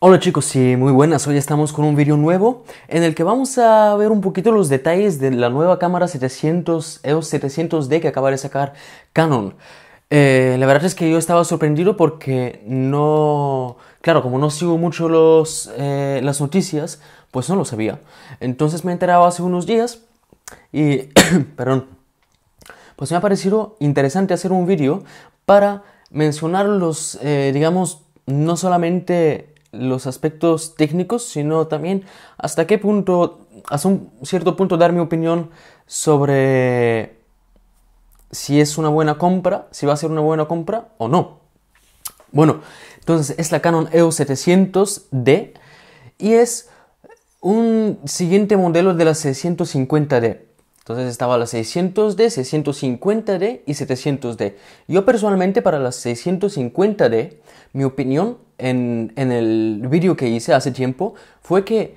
Hola chicos y muy buenas, hoy estamos con un vídeo nuevo en el que vamos a ver un poquito los detalles de la nueva cámara 700 EOS 700D que acaba de sacar Canon. Eh, la verdad es que yo estaba sorprendido porque no... Claro, como no sigo mucho los, eh, las noticias, pues no lo sabía. Entonces me he enterado hace unos días y... perdón. Pues me ha parecido interesante hacer un vídeo para mencionar los, eh, digamos, no solamente los aspectos técnicos, sino también hasta qué punto, hasta un cierto punto, dar mi opinión sobre si es una buena compra, si va a ser una buena compra o no. Bueno, entonces es la Canon EOS 700D y es un siguiente modelo de la 650D. Entonces estaba la 600D, 650D y 700D. Yo personalmente para la 650D, mi opinión en, el vídeo que hice hace tiempo fue que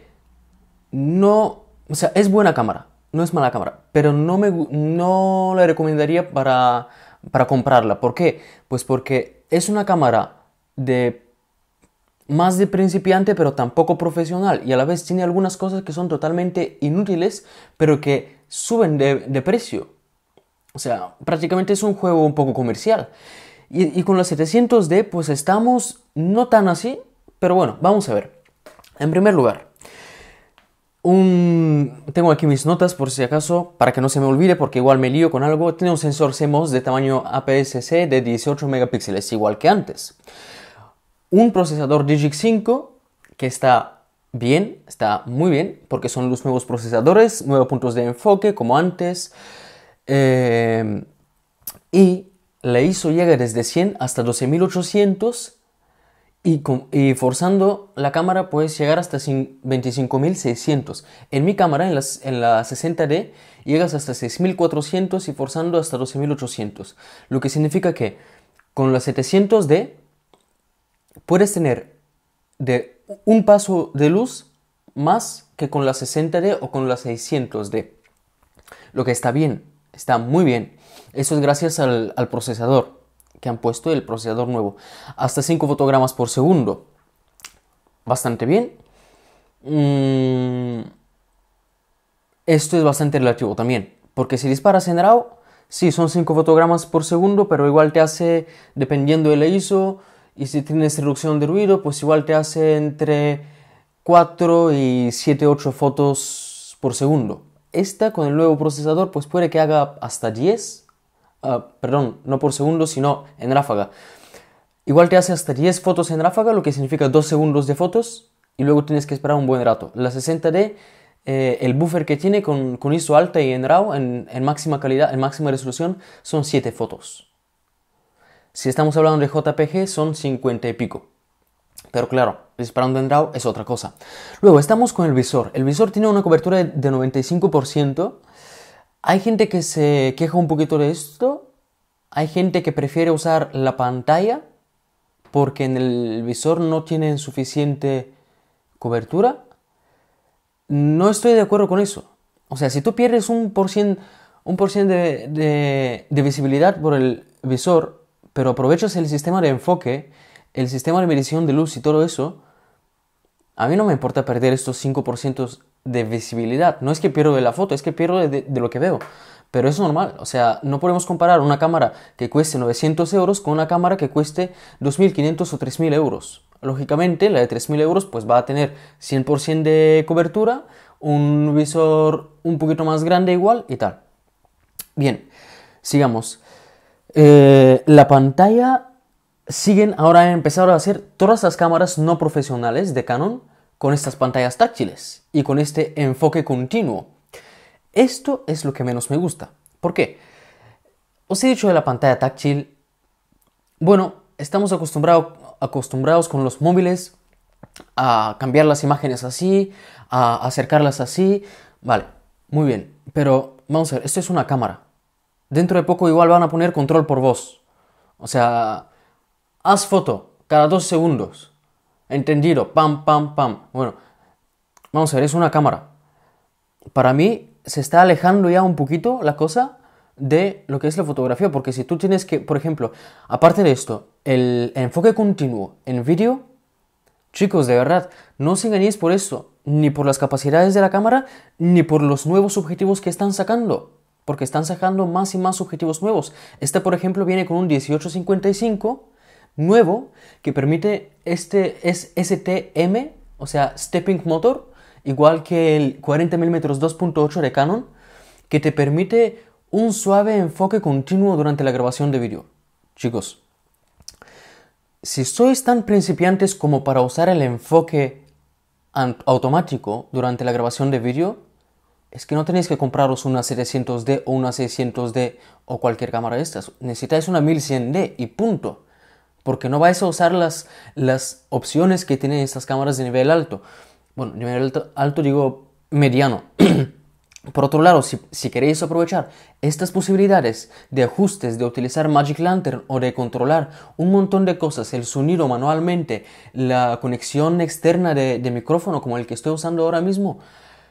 no, o sea, es buena cámara, no es mala cámara, pero no, me, no la recomendaría para, para comprarla. ¿Por qué? Pues porque es una cámara de más de principiante pero tampoco profesional y a la vez tiene algunas cosas que son totalmente inútiles pero que suben de, precio. O sea, prácticamente es un juego un poco comercial. Y, con la 700D pues estamos no tan así, pero bueno, vamos a ver. En primer lugar, tengo aquí mis notas por si acaso, para que no se me olvide, porque igual me lío con algo. Tiene un sensor CMOS de tamaño APS-C de 18 megapíxeles, igual que antes un procesador Digic 5 que está bien, está muy bien, porque son los nuevos procesadores, nuevos puntos de enfoque como antes. Eh, y la ISO llega desde 100 hasta 12800 y, forzando la cámara puedes llegar hasta 25600. En mi cámara, en, la 60D, llegas hasta 6400 y forzando hasta 12800. Lo que significa que con la 700D puedes tener un paso de luz más que con la 60D o con la 600D. Lo que está bien, está muy bien. Eso es gracias al, procesador que han puesto, el procesador nuevo. Hasta 5 fotogramas por segundo. Bastante bien. Mm, esto es bastante relativo también. Porque si disparas en RAW, sí, son 5 fotogramas por segundo, pero igual te hace, dependiendo de la ISO, y si tienes reducción de ruido, pues igual te hace entre 4 y 7, 8 fotos por segundo. Esta con el nuevo procesador pues puede que haga hasta 10, ah, perdón, no por segundo, sino en ráfaga. Igual te hace hasta 10 fotos en ráfaga, lo que significa 2 segundos de fotos y luego tienes que esperar un buen rato. La 60D, eh, el buffer que tiene con, con ISO alta y en RAW, en, en máxima calidad, en máxima resolución, son 7 fotos. Si estamos hablando de JPG son 50 y pico. Pero claro, disparando en RAW es otra cosa. Luego estamos con el visor. El visor tiene una cobertura de 95%. Hay gente que se queja un poquito de esto. Hay gente que prefiere usar la pantalla porque en el visor no tiene suficiente cobertura. No estoy de acuerdo con eso. O sea, si tú pierdes un por cien, un por de, de visibilidad por el visor, pero aprovechas el sistema de enfoque, el sistema de medición de luz y todo eso, a mí no me importa perder estos 5% de visibilidad. No es que pierdo de la foto, es que pierdo de, lo que veo. Pero es normal, o sea, no podemos comparar una cámara que cueste 900 euros con una cámara que cueste 2.500 o 3.000 euros. Lógicamente, la de 3.000 euros pues va a tener 100% de cobertura, un visor un poquito más grande igual y tal. Bien, sigamos. Eh, la pantalla siguen ahora han empezado a hacer todas las cámaras no profesionales de Canon con estas pantallas táctiles y con este enfoque continuo. Esto es lo que menos me gusta. ¿Por qué? Os he dicho de la pantalla táctil. Bueno, estamos acostumbrados con los móviles a cambiar las imágenes así, a acercarlas así. Vale, muy bien. Pero vamos a ver, esto es una cámara. Dentro de poco igual van a poner control por voz. O sea, haz foto cada dos segundos. Entendido, pam, pam, pam. Bueno, vamos a ver, es una cámara. Para mí se está alejando ya un poquito la cosa de lo que es la fotografía, porque si tú tienes que, por ejemplo, aparte de esto, el enfoque continuo en vídeo, Chicos, de verdad, no os engañéis por eso, ni por las capacidades de la cámara, ni por los nuevos objetivos que están sacando, porque están sacando más y más objetivos nuevos. Este, por ejemplo, viene con un 1855 nuevo que permite este STM, o sea, Stepping Motor, igual que el 40mm 2.8 de Canon, que te permite un suave enfoque continuo durante la grabación de vídeo. Chicos, si sois tan principiantes como para usar el enfoque automático durante la grabación de vídeo, es que no tenéis que compraros una 700D o una 600D o cualquier cámara de estas. Necesitáis una 1100D y punto. Porque no vais a usar las, las opciones que tienen estas cámaras de nivel alto. Bueno, nivel alto, digo mediano. Por otro lado, si, queréis aprovechar estas posibilidades de ajustes, de utilizar Magic Lantern o de controlar un montón de cosas, el sonido manualmente, la conexión externa de, micrófono como el que estoy usando ahora mismo,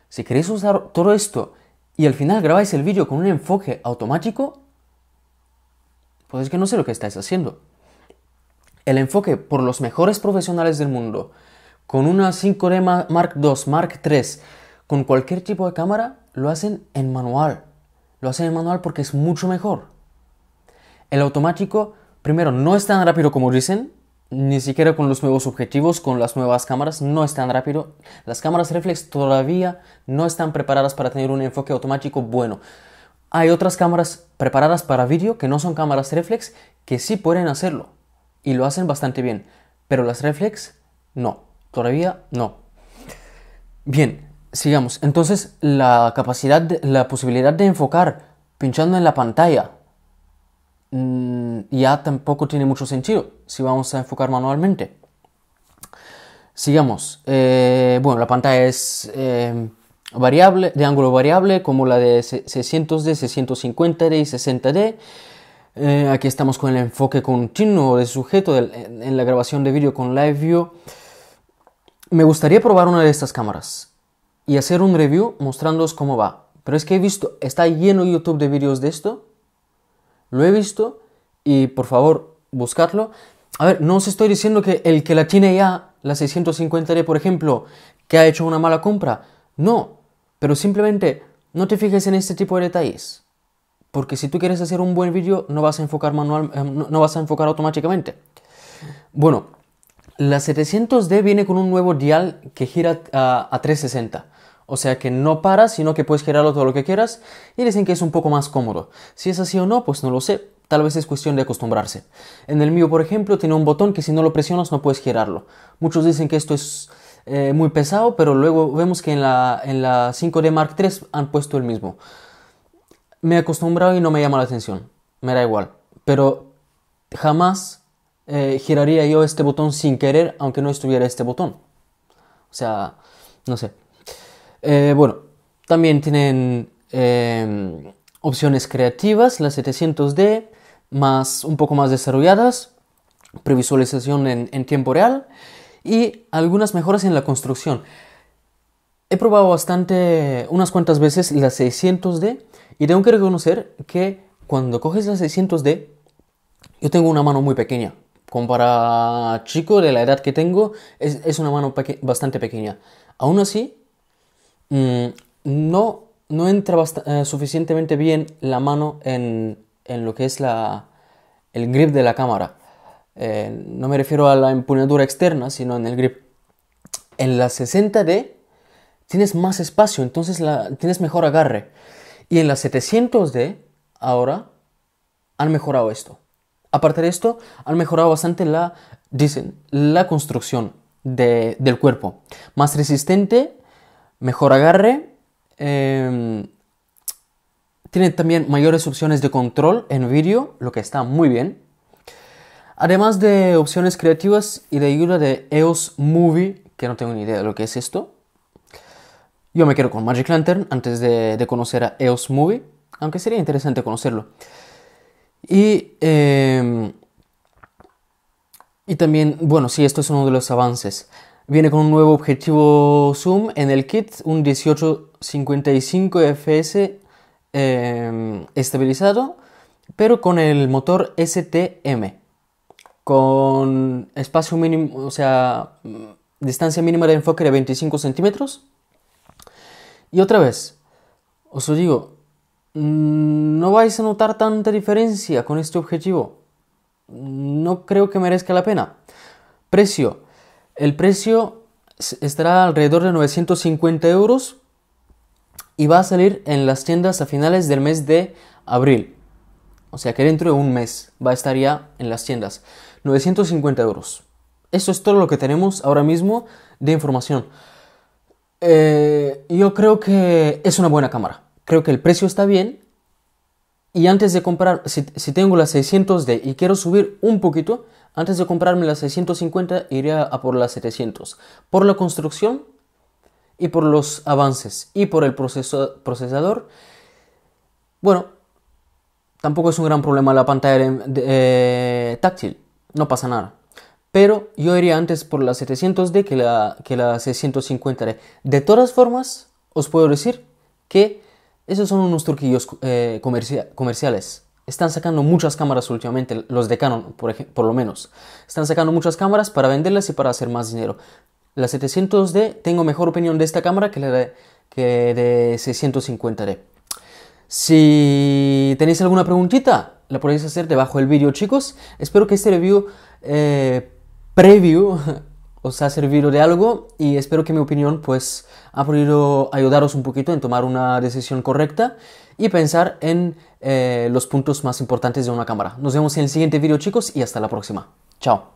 si queréis usar todo esto y al final grabáis el vídeo con un enfoque automático, pues es que no sé lo que estáis haciendo. El enfoque por los mejores profesionales del mundo, con una 5D Mark II, Mark III, con cualquier tipo de cámara, lo hacen en manual. Lo hacen en manual porque es mucho mejor. El automático, primero, no es tan rápido como dicen, ni siquiera con los nuevos objetivos, con las nuevas cámaras, no es tan rápido. Las cámaras reflex todavía no están preparadas para tener un enfoque automático bueno. Hay otras cámaras preparadas para vídeo que no son cámaras reflex que sí pueden hacerlo y lo hacen bastante bien, pero las reflex no, todavía no. Bien, Sigamos. Entonces, la capacidad, la posibilidad de enfocar pinchando en la pantalla mm, ya tampoco tiene mucho sentido si vamos a enfocar manualmente. Sigamos. Eh, bueno, la pantalla es eh, variable, de ángulo variable, como la de 600D, 650D y 60D. Eh, aquí estamos con el enfoque continuo de sujeto en la grabación de vídeo con Live View. Me gustaría probar una de estas cámaras y hacer un review mostrándoos cómo va. Pero es que he visto, está lleno YouTube de vídeos de esto. Lo he visto y por favor, buscadlo. A ver, no os estoy diciendo que el que la tiene ya, la 650D por ejemplo, que ha hecho una mala compra. No, pero simplemente no te fijes en este tipo de detalles. Porque si tú quieres hacer un buen vídeo, no vas a enfocar manual, eh, no vas a enfocar automáticamente. Bueno, la 700D viene con un nuevo dial que gira a, a 360. O sea que no para, sino que puedes girarlo todo lo que quieras y dicen que es un poco más cómodo. Si es así o no, pues no lo sé. Tal vez es cuestión de acostumbrarse. En el mío, por ejemplo, tiene un botón que si no lo presionas no puedes girarlo. Muchos dicen que esto es eh, muy pesado, pero luego vemos que en la, en la 5D Mark III han puesto el mismo. Me he acostumbrado y no me llama la atención. Me da igual. Pero jamás eh, giraría yo este botón sin querer, aunque no estuviera este botón. O sea, no sé. Eh, bueno, también tienen eh, opciones creativas, las 700D, más un poco más desarrolladas, previsualización en, tiempo real y algunas mejoras en la construcción. He probado bastante, unas cuantas veces la 600D y tengo que reconocer que cuando coges la 600D, yo tengo una mano muy pequeña. Como para chico de la edad que tengo, es, una mano bastante pequeña. Aún así, Mm, no, no entra eh, suficientemente bien la mano en, lo que es la, el grip de la cámara. Eh, no me refiero a la empuñadura externa, sino en el grip. En la 60D tienes más espacio, entonces tienes mejor agarre. Y en la 700D ahora han mejorado esto. Aparte de esto, han mejorado bastante la, dicen, la construcción del cuerpo. Más resistente mejor agarre. Em, tiene también mayores opciones de control en vídeo, lo que está muy bien. Además de opciones creativas y de ayuda de EOS Movie, que no tengo ni idea de lo que es esto. Yo me quedo con Magic Lantern antes de, conocer a EOS Movie, aunque sería interesante conocerlo. Y, em, y también, bueno, sí, esto es uno de los avances. Viene con un nuevo objetivo zoom en el kit, un 1855 fps em, estabilizado, pero con el motor STM, con espacio mínimo, o sea, distancia mínima de enfoque de 25 centímetros. Y otra vez, os lo digo, mm, no vais a notar tanta diferencia con este objetivo. No creo que merezca la pena. Precio. El precio estará alrededor de 950 euros y va a salir en las tiendas a finales del mes de abril. O sea que dentro de un mes va a estar ya en las tiendas. 950 euros. Eso es todo lo que tenemos ahora mismo de información. Eh, yo creo que es una buena cámara. Creo que el precio está bien. Y antes de comprar, si, si tengo la 600D y quiero subir un poquito, antes de comprarme la 650 iría a por la 700. Por la construcción y por los avances y por el procesador. Bueno, tampoco es un gran problema la pantalla eh, táctil, no pasa nada. Pero yo iría antes por la 700D que la, que la 650D. De todas formas, os puedo decir que esos son unos truquillos eh, comerciales. Están sacando muchas cámaras últimamente, los de Canon, por, por lo menos. Están sacando muchas cámaras para venderlas y para hacer más dinero. La 700D, tengo mejor opinión de esta cámara que la de, que de 650D. Si tenéis alguna preguntita, la podéis hacer debajo del vídeo, chicos. Espero que este review eh, preview os ha servido de algo y espero que mi opinión pues ha podido ayudaros un poquito en tomar una decisión correcta y pensar en eh, los puntos más importantes de una cámara. Nos vemos en el siguiente vídeo chicos y hasta la próxima. Chao.